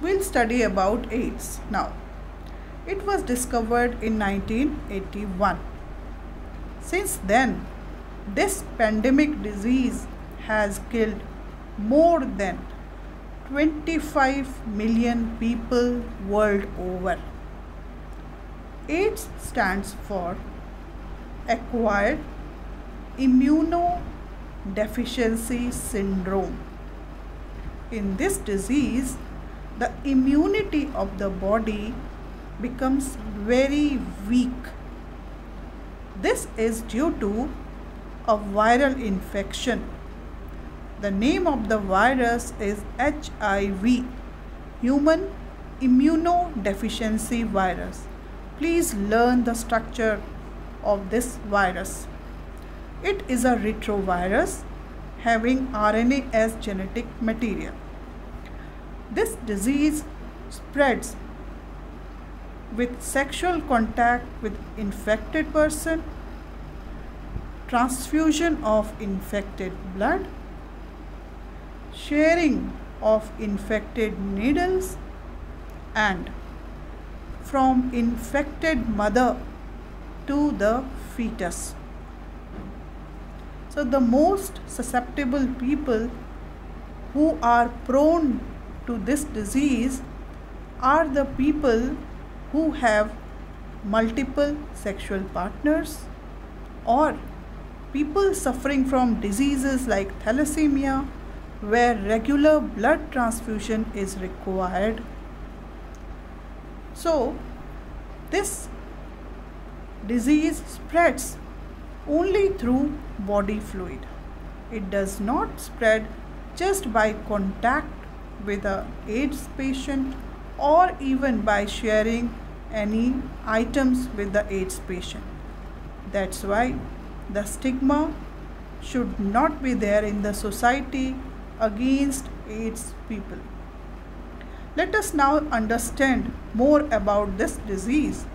we'll study about AIDS now. It was discovered in 1981. Since then, this pandemic disease has killed more than 25 million people world over. AIDS stands for Acquired Immunodeficiency Syndrome. In this disease, the immunity of the body becomes very weak. This is due to a viral infection. The name of the virus is HIV, Human Immunodeficiency Virus. Please learn the structure of this virus. It is a retrovirus having RNA as genetic material. This disease spreads with sexual contact with infected person, transfusion of infected blood, sharing of infected needles and from infected mother to the fetus. So the most susceptible people who are prone to this disease are the people who have multiple sexual partners or people suffering from diseases like thalassemia where regular blood transfusion is required. So, this disease spreads only through body fluid. It does not spread just by contact with a AIDS patient or even by sharing any items with the AIDS patient. That's why the stigma should not be there in the society against AIDS people. Let us now understand more about this disease.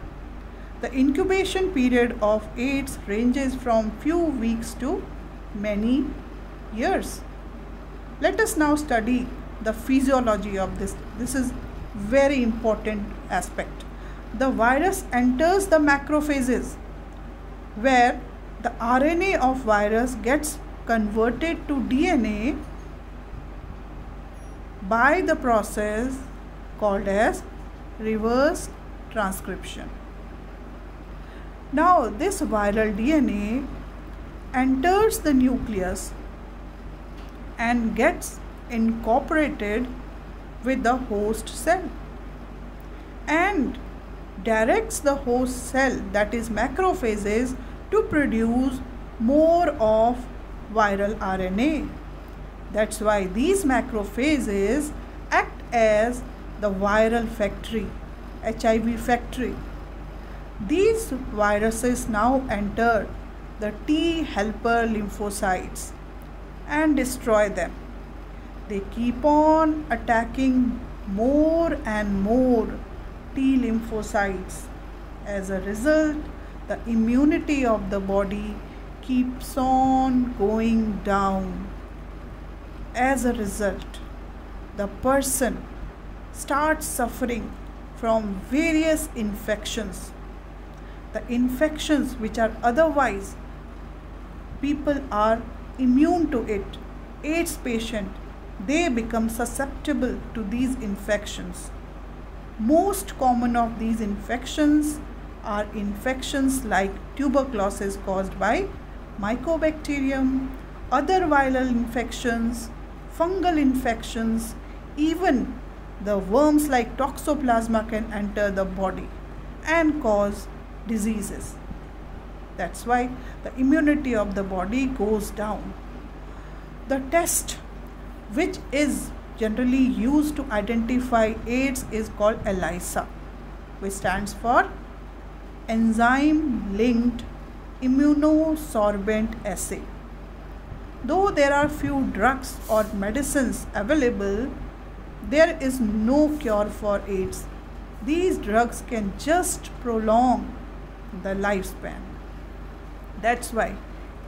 The incubation period of AIDS ranges from few weeks to many years. Let us now study the physiology of this. This is very important aspect. The virus enters the macrophages where the RNA of virus gets converted to DNA by the process called as reverse transcription. Now this viral DNA enters the nucleus and gets incorporated with the host cell and directs the host cell that is macrophages to produce more of viral RNA. That's why these macrophages act as the viral factory, HIV factory. These viruses now enter the T helper lymphocytes and destroy them. They keep on attacking more and more T lymphocytes. As a result, the immunity of the body keeps on going down. As a result, the person starts suffering from various infections. The infections which are otherwise people are immune to it. AIDS patient, they become susceptible to these infections. Most common of these infections are infections like tuberculosis caused by mycobacterium, other viral infections, fungal infections, even the worms like toxoplasma can enter the body and cause diseases. That's why the immunity of the body goes down. The test which is generally used to identify AIDS is called ELISA, which stands for Enzyme Linked Immunosorbent Assay. Though there are few drugs or medicines available, there is no cure for AIDS. These drugs can just prolong the lifespan. That's why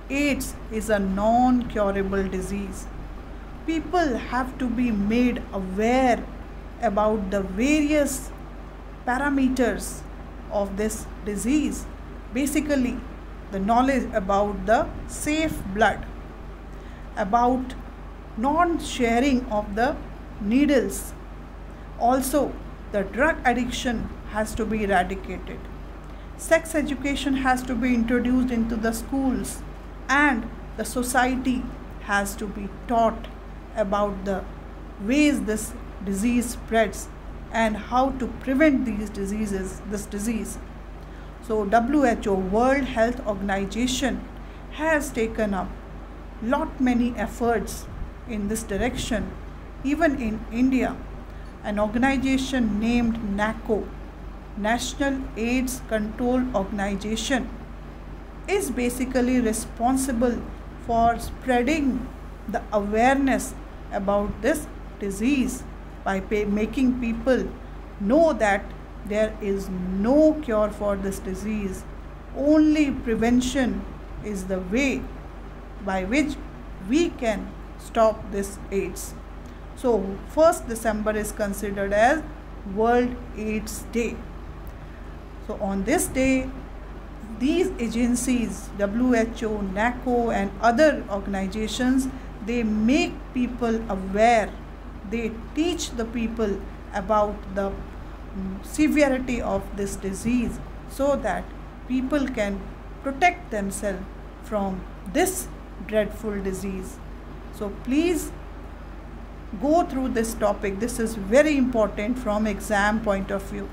AIDS is a non curable disease. People have to be made aware about the various parameters of this disease. Basically, the knowledge about the safe blood, about non sharing of the needles. Also, the drug addiction has to be eradicated. Sex education has to be introduced into the schools, and the society has to be taught about the ways this disease spreads and how to prevent these diseases this disease. So WHO world health organization has taken up lot many efforts in this direction. Even in india an organization named NACO national aids control organization is basically responsible for spreading the awareness about this disease by making people know that there is no cure for this disease. Only prevention is the way by which we can stop this AIDS. So, 1st December is considered as World AIDS Day. So, on this day, these agencies, WHO, NACO, and other organizations, they make people aware they teach the people about the severity of this disease so that people can protect themselves from this dreadful disease. So please go through this topic. This is very important from exam point of view.